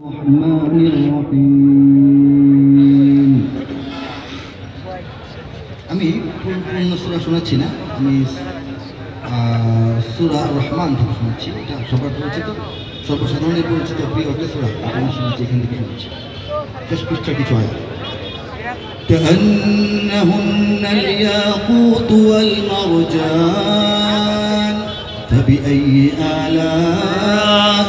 الرحمن الرحيم আমি পূর্ণ সুরা শোনাচ্ছি না আমি আহ, সুরা রহমান থেকে শোনাচ্ছি এটা সবার পরিচিত সর্বসাধারণের পরিচিত প্রিয় একটা সুরা আমি শোনাচ্ছি এখান থেকে শোনাচ্ছি শেষ পৃষ্ঠা কিছু আয় كأنهن الياقوت والمرجان فبأي آلاء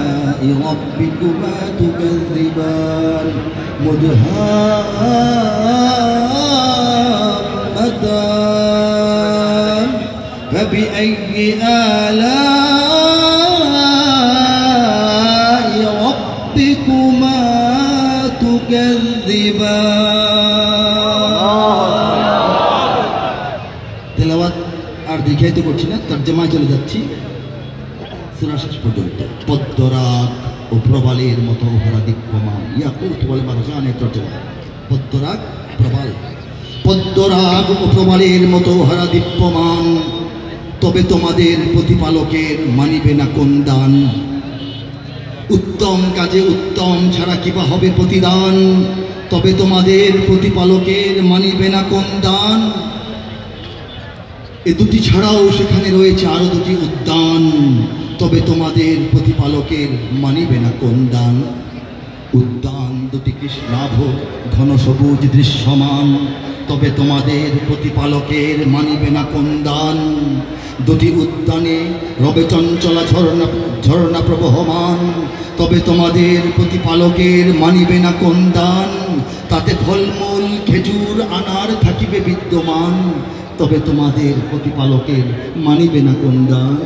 ربكما تكذبان مدهامتان فبأي آلاء ربكما تكذبان তেলাওয়াত আর দেখাইতে করছি না তর্জমায় চলে যাচ্ছি শেষ পর্যন্ত। পদ্মরাগ ও প্রবালের মতো দিগ্গমান ইয়াকুত বলে মারজানের তর্জমা পদ্মরাগ, প্রবাল। পদ্মরাগ ও প্রবালের মতো ওহারা দিব্যমান তবে তোমাদের প্রতিপালকের মানিবে না কোন দান। উত্তম কাজে উত্তম ছাড়া কিবা হবে প্রতিদান? তবে তোমাদের প্রতিপালকের মানিবে না কোন দান? এ দুটি ছাড়াও সেখানে রয়েছে আরও দুটি উদ্যান। তবে তোমাদের প্রতিপালকের মানিবে না কোন দান? উদ্যান দুটি কৃষ্ণাভ, ঘন সবুজ দৃশ্যমান। তবে তোমাদের প্রতিপালকের মানিবে না কোন দান? দুটি উদ্যানে রবে চঞ্চলা ঝর্ণা ঝর্ণা প্রবহমান। তবে তোমাদের প্রতিপালকের মানিবে না কোন দান? তাতে ফলমূল, খেজুর, আনার থাকিবে বিদ্যমান। তবে তোমাদের প্রতিপালকের মানিবে না কোন দান?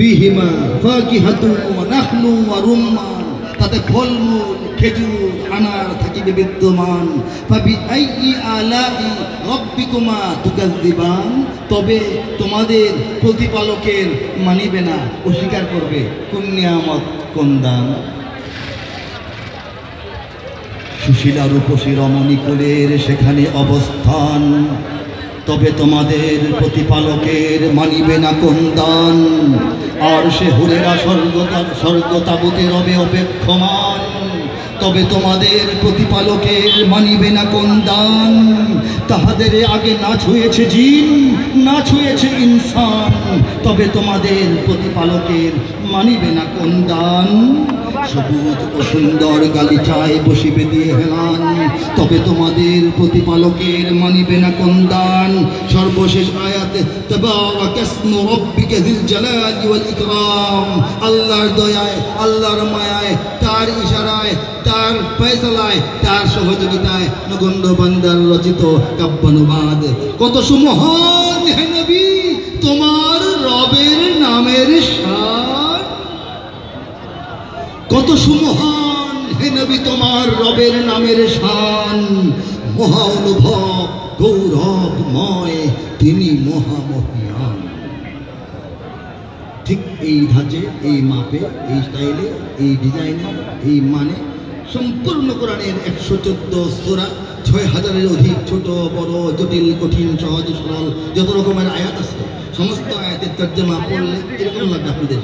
ফিহিমা ফাকিহাতু ওয়া নাখলু ওয়া রুম্মান তাতে ফলমূল খেজুর, আনার থাকিবে বিদ্যমান। ফাবি আইয়ি আলাই রব্বিকুমা তুকাজ্জিবান তবে তোমাদের প্রতিপালকের মানিবে না, অস্বীকার করবে। কোন নিয়ামত কোন দান সুশীলা রূপসী রমণী কুলের সেখানে অবস্থান। তবে তোমাদের প্রতিপালকের মানিবে না কোন দান আর সে হুরেরা স্বর্গতা, স্বর্গতাবতে রবে অপেক্ষমান। তবে তোমাদের প্রতিপালকের মানিবে না কোন দান। তাহাদের আগে না ছুঁয়েছে জিন, না ছুঁয়েছে ইনসান। তবে তোমাদের প্রতিপালকের মানিবে না কোন দান। সবুজ ও সুন্দর গালিচায় বসিবে দিয়ে হেলান, তবে তোমাদের প্রতিপালকের মানিবে না কোন দান। সর্বশেষ আয়াতে আল্লাহর দয়ায়, আল্লাহর মায়ায়, তার ইশারায়, তার তার সহযোগিতায় নগণ্য বান্দার রচিত কাব্যানুবাদ। কত সুমহান তোমার রবের নামের শান কত সুমহান হে নবী তোমার রবের নামের শান। মহা অনুভব গৌরবময়, তিনি মহামহিয়ান। ঠিক এই ধাঁচে, এই মাপে, এই স্টাইলে, এই ডিজাইনে, এই মানে সম্পূর্ণ কোরআনের একশো চোদ্দ সোরা, ছয় হাজারের অধিক ছোট, বড়, জটিল, কঠিন, সহজ, সরল, যত রকমের আয়াত আছে, সমস্ত আয়াতের তর্জমা পড়লে এরকম লাগবে আপনাদের।